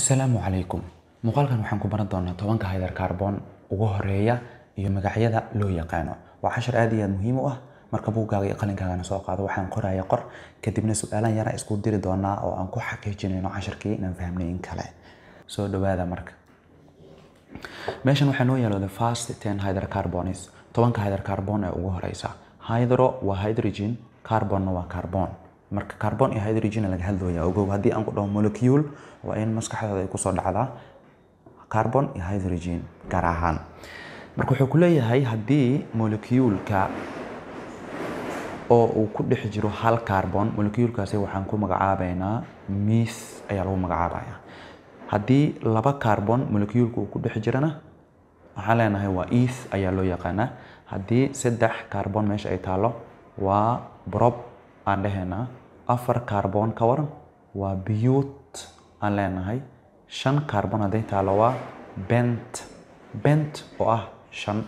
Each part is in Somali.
asalaamu calaykum. Muuqaalkan waxaan ku baran doonaa tobanka hydrocarbon ugu horreeya iyo magacyada loo yaqaano. Waa cashar aad iyo aad muhiim u ah. Marka buuggaaga iyo qalinkaagana soo qaado waxaan qoraya qor kadibna su'aalan yara isku diri doonaa oo aan ku xaqiijinayno casharkii inaan fahmnay in kale. Soo dhawaada marka. Meeshan waxaa noo yaalo the first ten hydrocarbons tobanka hydrocarbon ee ugu horeysa hydro waa hydrogen carbonna waa carbon marka carbon iyo hydrogen laga hadlaya ogow haddii aan ku dhaho molecule waa in maskaxdaada ay ku soo dhacdaa carbon iyo hydrogen gaar ahaan. Marka wuxuu ku leeyahay haddii moleculeka oo uu ku dhex jiro hal carbon moleculekaasi waxaan ku magacaabaynaa mis ayaa lagu magacaabaya haddii laba carbon moleculeka uu ku dhex jirana waxaan leenahay waa eth ayaa loo yaqaanaa. Haddii saddex carbon meesha ay taalo waa brob aan dhehaynaa afar carbon ka waran waa bute aan leenahay. Shan carbon hadday taalo waa bent. Bent oo ah shan.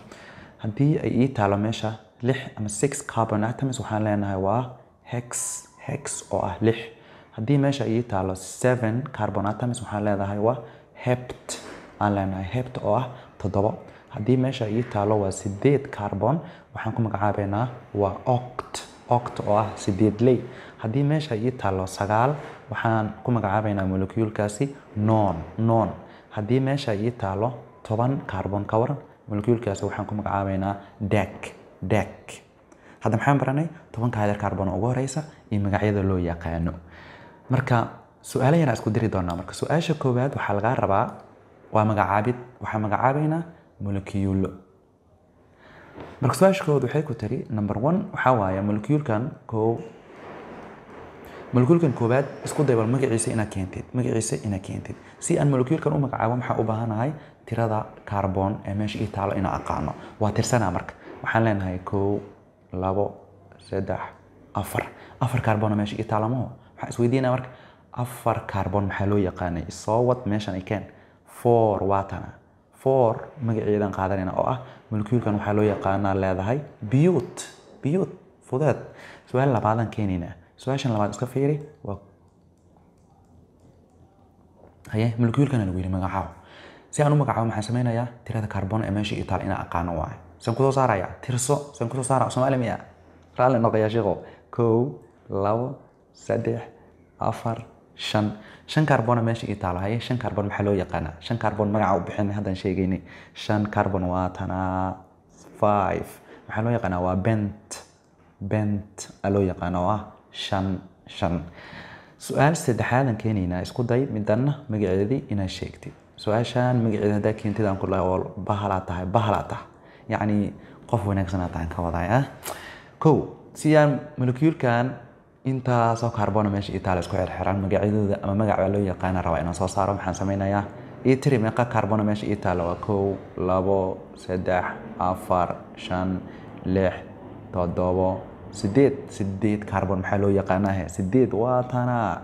Haddii ay ii taalo meesha lix ama six carbon atoms waxaan leenahay waa hex. Hex oo ah lix. Haddii meesha ii taalo seven carbon atoms waxaan leedahay waa hept. Aan leenahay hept oo ah toddobo. Haddii meesha ii taalo waa sideed carbon waxaan ku magacaabaynaa waa oct oct oo ah sideed ley. Haddii meesha ii taalo sagaal waxaan ku magacaabaynaa moleculekaasi non non haddii meesha ii taalo toban carbon ka waran moleculekaasi waxaan ku magacaabaynaa dek dek. Hadda maxaan baranay? Tobanka hydrocarbon ugu horeysa iyo magacyada loo yaqaano. Marka su'aalo yaraan isku diri doonaa. Marka su'aasha koowaad waxaa lagaa rabaa waa magacaabid waxaan magacaabaynaa molecule marka su'aasha koowaad waxay ku tiri number one waxaa waaye moleculekan koo moleculekan koowaad isku day bal magaciisa inaad keentid magaciisa inaad keentid. Si aan moleculekan u magacaabo maxaa u baahanahay? Tirada carbon ee meesha ii taalo inaan aqaano. Waa tirsanaa marka. Waxaan leenahay kow labo saddex afar. Afar carbon meesha ii taalo maho waxaan isweydiinaya marka. Afar carbon maxaa loo yaqaanay? Soo wad meeshan ay keen. Four waatana four magaceedan qaadanayna oo ah moleculekan waxaa loo yaqaanaa leedahay bute bute fudeed su'aal labaadaan keenaynaa su'aashan labaad iska fiiri waa haye moleculekan lagu yidhi magacaabo si aan u magacaabo maxaan sameynayaa tirada carbon ee meesha ii taal aqaano waayo saan ku soo saaraya? Tirso. Saan ku soo saara? Soomaali miya? Raalli noqoyaa sheeko kow labo saddex afar shan shan carbona meesha ii taalo haye shan carbon maxaa loo yaqaanaa? Shan carbon magaca u bixinay haddaan sheegaynay shan carbon waa tanaa five. Maxaa loo yaqaanaa? Waa bent bent aa loo yaqaana oo ah shan shan. Su'aal saddexaadan keenaynaa isku day midanna magaceedii inaad sheegtid su'aashan magaceeda haddaa keentid aan ku dhahay oo bahalaa tahay bahalaa tahay. Yacni qof wanaagsanaa tahay ka wadaay ah? Kow si aan moleculekan intaasoo carbona meesha itaala isku xirxiran magacyadooda ama magac baa loo yaqaana rabaa inaan soo saaro maxaan sameynayaa ii tiri meeqa carbona meesha ii taala waa kow labo saddex afar shan lix toddobo sideed sideed carbon maxaa loo yaqaanaa? He sideed waa tanaa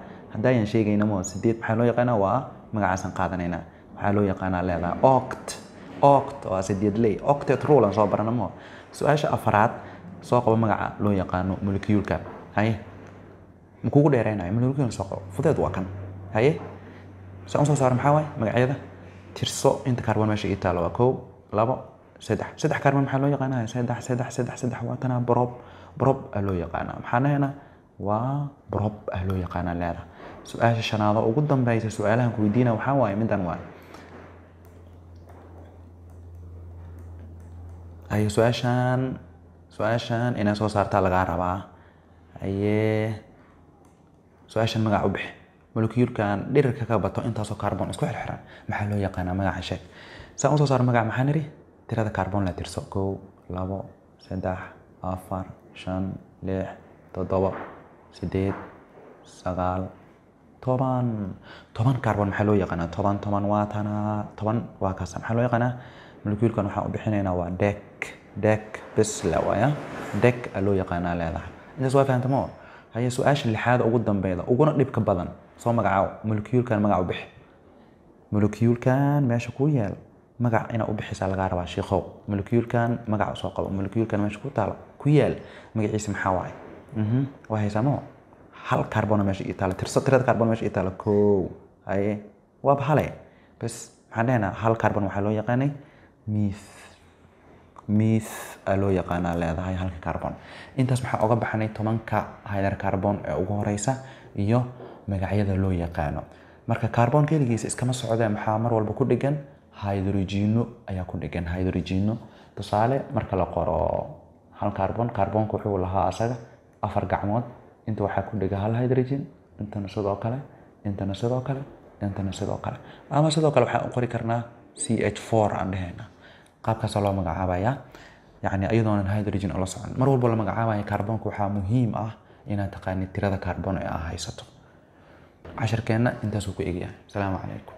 sheegayna mo sideed maxaa loo yaqaanaa? Waa magacaasaan qaadanaynaa. Waxaa loo yaqaanaa leedahay? Oct. Oct waa sideed ley. Octet rule aan soo barana mo. Su'aasha afaraad soo qabo magaca loo yaqaano moleculeka haye ma kugu dheeraynayo molecule soo qabo fudeed waa kan haye? Saan u soo saaro maxaa waaye magacyada tirso inta carbon meesha ii taalo waa kow labo saddex saddex carbon maxaa loo yaqaanaa saddex saddex saddex saddex waa brob. Brob aa loo yaqaanaa maxaa lehenaa waa brob aa loo yaqaanaa leeda su'aasha shanaado ugu dambeysa su'aalahan ku weydiina waxaa waaye midan waaye haye su'aashan su'aashan inaad soo saartaa lagaa rabaa haye su'aashan magac u bixi. Moleculekan dhirirka ka bato intaasoo carbon isku xirxiran. Maxaa loo yaqaanaa magaca sheeg saan u soo saaro magac maxaa niri tirada carbon la tirso. Kow labo saddex afar shan lix toddobo sideed sagaal toban. Toban carbon maxaa loo yaqaanaa? Toban toban waa toban waa kaasa maxaa loo yaqaanaa? Moleculekan waxaan u bixinaynaa waa dek dek bes la waaya dek aa loo yaqaanaa leedahay. Intaas waa fahantamo haye su'aasha lixaad ugu dambeyda uguna dhibka badan soo magacaabo moleculekan magac u bixi. Moleculekan meesha kuu yaal magac inaa u bixisaa lagaa rabaa sheekhow. Moleculekan magac soo qabo moleculekan meesha ku taalo ku yaal magaciisa maxaa waaye waa haysaamo hal carbona meesha ii taalo tirso tirada carbon meesha ii taalo kow. Haye waaba hale. Bas maxaan dhehnaa hal carbon waxaa loo yaqaanay mith mith aa loo yaqaanaa leedahay halka carbon. Intaas maxaa oga baxnay tobanka hydrocarbon ee ugu horeysa iyo magacyada loo yaqaano. Marka carbon keligiisa iskama socdee maxaa mar walba ku dhigan? Hydrogeno ayaa ku dhigan. Hydrogeno tusaale marka la qoro hal carbon carbonka wuxuu lahaa asaga afar gacmood. Inta waxaa ku dhiga hal hydrogen intana sidoo kale intana sidoo kale intana sidoo kale. Ama sidoo kale waxaan u qori karnaa c h four aan dhehayna qaabkaasaa loo magacaabayaa yacni iyadoonan hydrogen ula socon. Mar walba la magacaabaya carbonka waxaa muhiim ah inaad taqaanid tirada carbon ee aa haysato. Casharkeenna intaasuu ku egyahay asalaamu calaykum